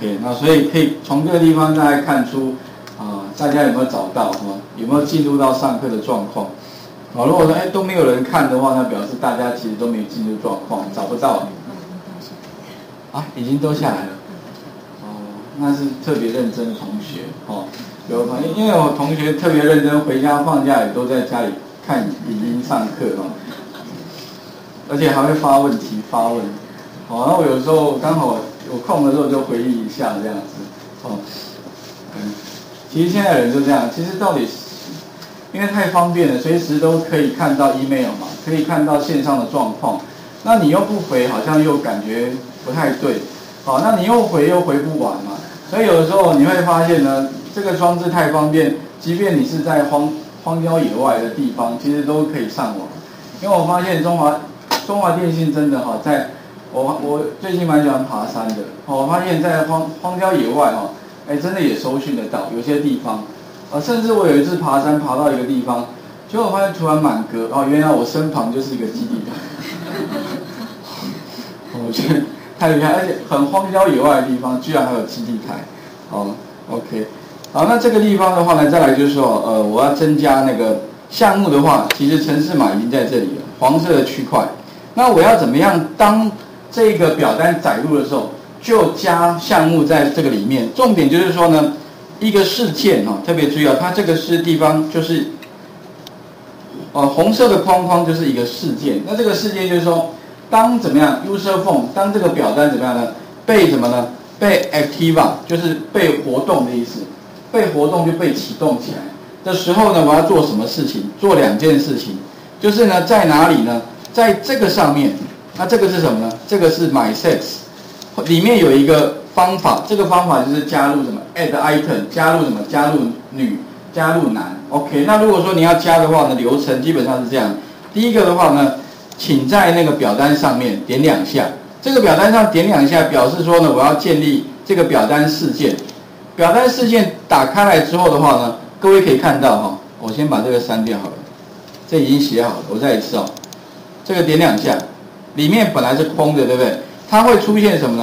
OK，那所以可以从这个地方大家看出啊，大家有没有找到哈？有没有进入到上课的状况？好，如果说哎都没有人看的话，那表示大家其实都没有进入状况，找不到。啊，已经都下来了。哦，那是特别认真的同学哦。有反因为我同学特别认真，回家放假也都在家里看语音上课哦，而且还会发问题发问。好，那我有时候刚好有空的时候就回忆一下这样子。哦，嗯，其实现在人就这样，其实到底因为太方便了，随时都可以看到 email 嘛，可以看到线上的状况。那你又不回，好像又感觉不太对。好，那你又回又回不完嘛，所以有的时候你会发现呢，这个装置太方便，即便你是在荒荒郊野外的地方，其实都可以上网。因为我发现中华中华电信真的哈，在我我最近蛮喜欢爬山的，我发现在荒荒郊野外哈，哎真的也搜寻得到有些地方，啊甚至我有一次爬山爬到一个地方，结果发现突然满格，哦原来我身旁就是一个基地台，我觉得太厉害，而且很荒郊野外的地方居然还有基地台，哦 OK，好那这个地方的话呢，再来就是说呃我要增加那个项目的话，其实城市码已经在这里了，黄色的区块，那我要怎么样当？这个表单载入的时候，就加项目在这个里面。重点就是说呢，一个事件哈，特别注意啊，它这个是地方就是，呃，红色的框框就是一个事件。那这个事件就是说，当怎么样，user form，当这个表单怎么样呢？被什么呢？被 active，就是被活动的意思。被活动就被启动起来的时候呢，我要做什么事情？做两件事情，就是呢，在哪里呢？在这个上面。那这个是什么呢？这个是 my sex，里面有一个方法，这个方法就是加入什么 add item，加入什么加入女，加入男。OK，那如果说你要加的话呢，流程基本上是这样。第一个的话呢，请在那个表单上面点两下，这个表单上点两下，表示说呢，我要建立这个表单事件。表单事件打开来之后的话呢，各位可以看到哈，我先把这个删掉好了，这已经写好了，我再一次哦，这个点两下。里面本来是空的，对不对？它会出现什么呢？